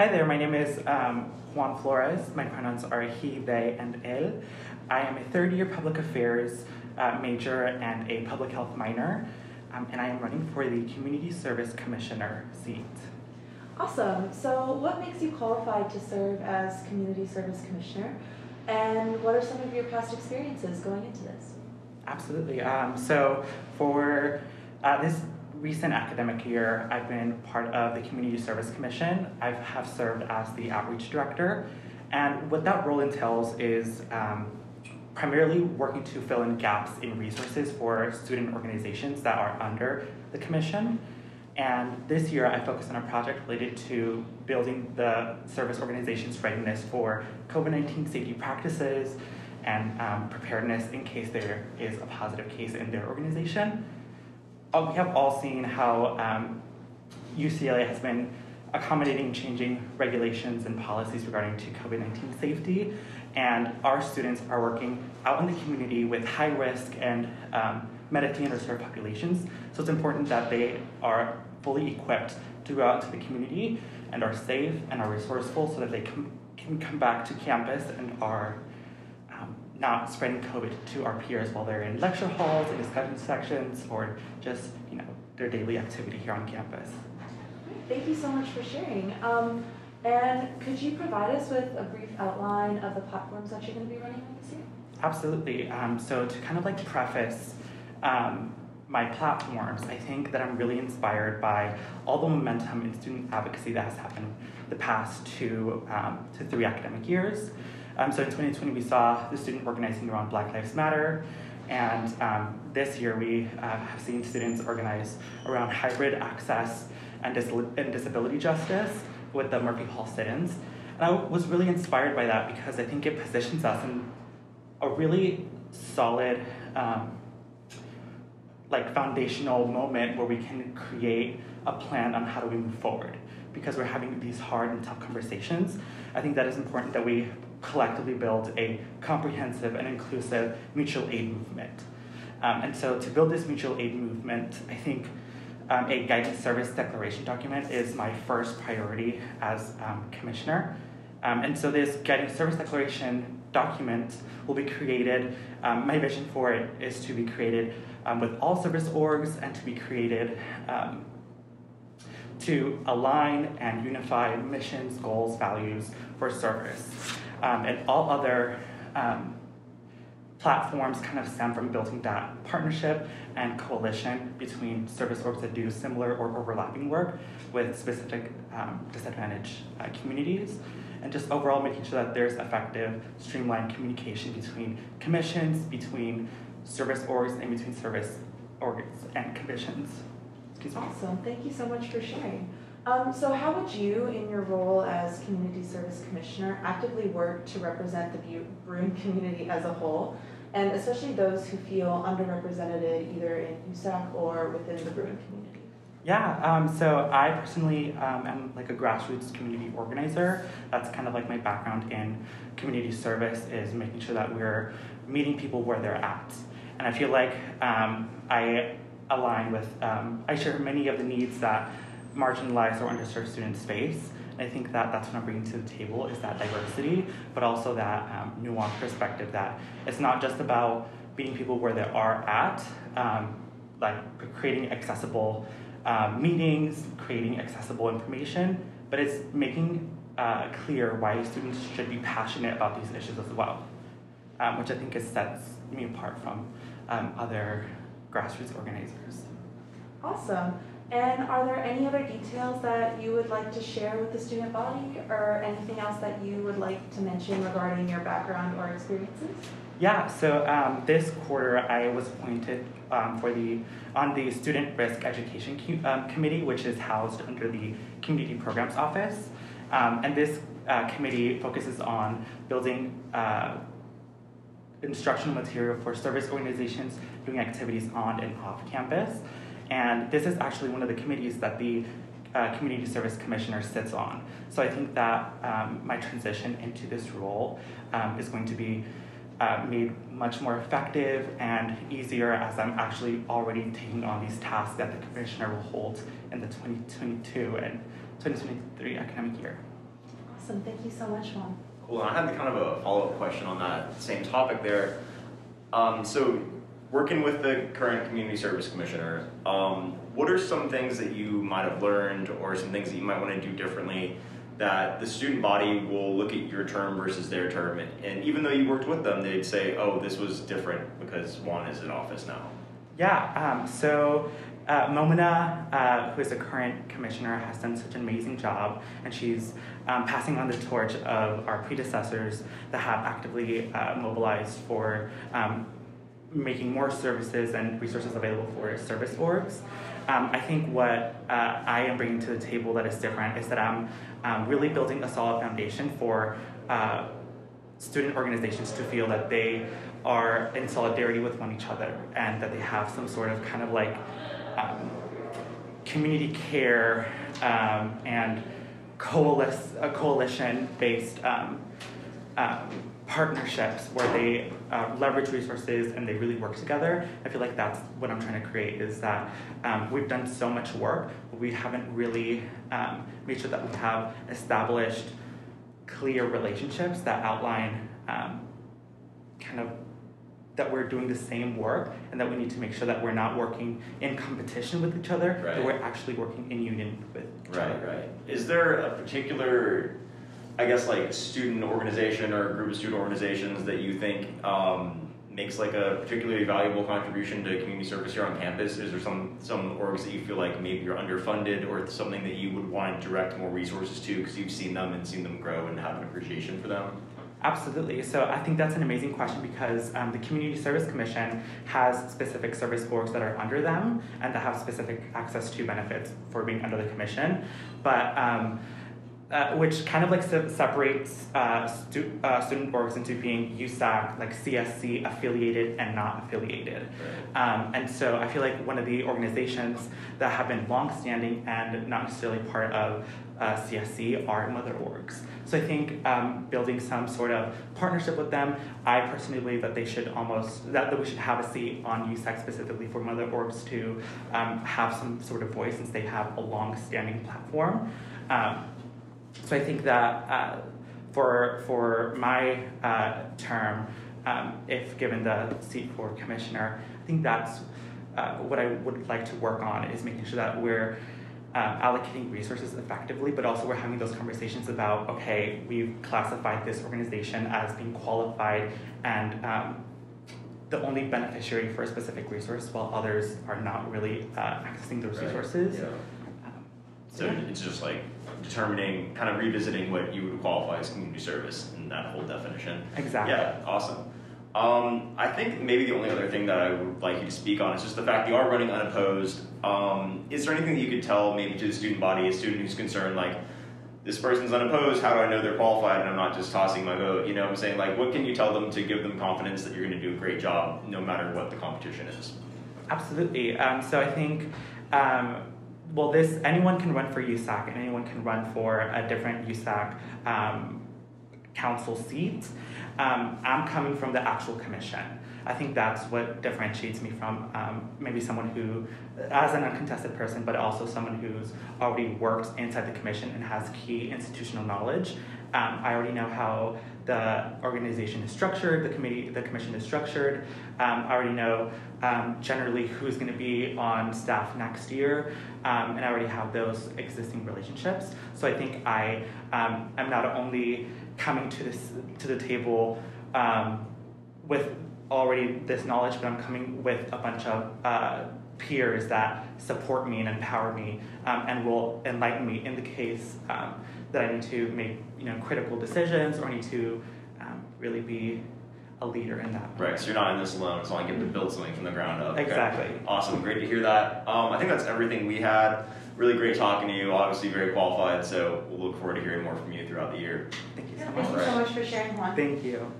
Hi there, my name is um, Juan Flores. My pronouns are he, they, and él. I am a third year public affairs uh, major and a public health minor, um, and I am running for the Community Service Commissioner seat. Awesome. So, what makes you qualified to serve as Community Service Commissioner? And what are some of your past experiences going into this? Absolutely. Um, so, for uh, this recent academic year, I've been part of the Community Service Commission. I have served as the outreach director. And what that role entails is um, primarily working to fill in gaps in resources for student organizations that are under the commission. And this year, I focused on a project related to building the service organization's readiness for COVID 19 safety practices and um, preparedness in case there is a positive case in their organization. Uh, we have all seen how um, UCLA has been accommodating changing regulations and policies regarding to COVID-19 safety, and our students are working out in the community with high risk and um, medically underserved populations. So it's important that they are fully equipped to go out to the community and are safe and are resourceful so that they can, can come back to campus and are not spreading COVID to our peers while they're in lecture halls, in discussion sections, or just you know their daily activity here on campus. Thank you so much for sharing. Um, and could you provide us with a brief outline of the platforms that you're going to be running this year? Absolutely. Um, so to kind of like preface um, my platforms, I think that I'm really inspired by all the momentum in student advocacy that has happened the past two um, to three academic years. Um, so in 2020, we saw the student organizing around Black Lives Matter, and um, this year we uh, have seen students organize around hybrid access and, dis- and disability justice with the Murphy Hall sit-ins. And I was really inspired by that because I think it positions us in a really solid, um, like foundational moment where we can create a plan on how do we move forward. Because we're having these hard and tough conversations, I think that is important that we collectively build a comprehensive and inclusive mutual aid movement. Um, and so to build this mutual aid movement, I think um, a guidance service declaration document is my first priority as um, commissioner. Um, and so this guidance service declaration document will be created. Um, my vision for it is to be created um, with all service orgs and to be created to align and unify missions, goals, values for service. And all other platforms kind of stem from building that partnership and coalition between service orgs that do similar or overlapping work with specific um, disadvantaged uh, communities. And just overall making sure that there's effective streamlined communication between commissions between service orgs and between service orgs and commissions. Awesome. Thank you so much for sharing um, so how would you, in your role as Community Service Commissioner, actively work to represent the Bruin community as a whole, and especially those who feel underrepresented either in USAC or within the Bruin community? Yeah, um, so I personally um, am like a grassroots community organizer. That's kind of like my background in community service is making sure that we're meeting people where they're at. And I feel like um, I align with, um, I share many of the needs that marginalized or underserved students face. And I think that that's what I'm bringing to the table is that diversity, but also that um, nuanced perspective that it's not just about meeting people where they are at, um, like creating accessible um, meetings, creating accessible information, but it's making uh, clear why students should be passionate about these issues as well, um, which I think is, sets me apart from um, other grassroots organizers. Awesome. And are there any other details that you would like to share with the student body or anything else that you would like to mention regarding your background or experiences? Yeah, so um, this quarter I was appointed um, for the on the Student Risk Education um, Committee, which is housed under the Community Programs Office. Um, and this uh, committee focuses on building uh, instructional material for service organizations doing activities on and off campus. And this is actually one of the committees that the uh, Community Service Commissioner sits on. So I think that um, my transition into this role um, is going to be uh, made much more effective and easier as I'm actually already taking on these tasks that the Commissioner will hold in the 2022 and 2023 academic year. Awesome, thank you so much, Juan. Cool. And I had kind of a follow up question on that same topic there. Um, so, working with the current community service commissioner, um, what are some things that you might have learned or some things that you might want to do differently that the student body will look at your term versus their term? And, even though you worked with them they'd say oh this was different because Juan is in office now. Yeah um, so uh, Momina, uh, who is the current commissioner, has done such an amazing job, and she's um, passing on the torch of our predecessors that have actively uh, mobilized for um, making more services and resources available for service orgs. Um, I think what uh, I am bringing to the table that is different is that I'm um, really building a solid foundation for uh, student organizations to feel that they are in solidarity with one each other and that they have some sort of kind of like um, community care um, and coalesce, a coalition-based um, um, partnerships where they uh, leverage resources and they really work together. I feel like that's what I'm trying to create is that um, we've done so much work, but we haven't really um, made sure that we have established clear relationships that outline um, kind of that we're doing the same work and that we need to make sure that we're not working in competition with each other, right. but we're actually working in union with each right, other. Right, right. Is there a particular, I guess, like student organization or group of student organizations that you think um, makes like a particularly valuable contribution to community service here on campus? Is there some some orgs that you feel like maybe you're underfunded or something that you would want to direct more resources to because you've seen them and seen them grow and have an appreciation for them? Absolutely. So I think that's an amazing question because um, the Community Service Commission has specific service boards that are under them and that have specific access to benefits for being under the commission. But um, uh, which kind of like se- separates uh, stu- uh, student orgs into being USAC, like CSC affiliated and not affiliated. Right. Um, and so I feel like one of the organizations that have been longstanding and not necessarily part of uh, CSC are mother orgs. So I think um, building some sort of partnership with them, I personally believe that they should almost, that, that we should have a seat on USAC specifically for mother orgs to um, have some sort of voice since they have a long-standing platform. Um, so I think that uh, for, for my uh, term, um, if given the seat for commissioner, I think that's uh, what I would like to work on is making sure that we're um, allocating resources effectively, but also we're having those conversations about, okay, we've classified this organization as being qualified and um, the only beneficiary for a specific resource while others are not really uh, accessing those right. resources. Yeah. Um, so yeah. it's just like determining, kind of revisiting what you would qualify as community service in that whole definition. Exactly. Yeah, awesome. Um, I think maybe the only other thing that I would like you to speak on is just the fact you are running unopposed. Um, is there anything that you could tell maybe to the student body, a student who's concerned, like, this person's unopposed, how do I know they're qualified and I'm not just tossing my vote? You know I'm saying? Like, what can you tell them to give them confidence that you're going to do a great job no matter what the competition is? Absolutely. Um, so I think um, well, this anyone can run for USAC and anyone can run for a different USAC um, council seat. Um, I'm coming from the actual commission. I think that's what differentiates me from um, maybe someone who, as an uncontested person, but also someone who's already worked inside the commission and has key institutional knowledge. Um, I already know how the organization is structured, the committee, the commission is structured. Um, I already know um, generally who's going to be on staff next year, um, and I already have those existing relationships. So I think I um, am not only coming to this to the table with already this knowledge, but I'm coming with a bunch of uh, peers that support me and empower me um, and will enlighten me in the case um, that I need to make you know critical decisions or I need to um, really be a leader in that. Right, so you're not in this alone. It's not like you have to build something from the ground up. Exactly. Okay. Awesome, great to hear that. Um, I think that's everything we had. Really great talking to you. Obviously, very qualified. So we'll look forward to hearing more from you throughout the year. Thank you so yeah, much. Thank you so much for sharing, Juan. Thank you.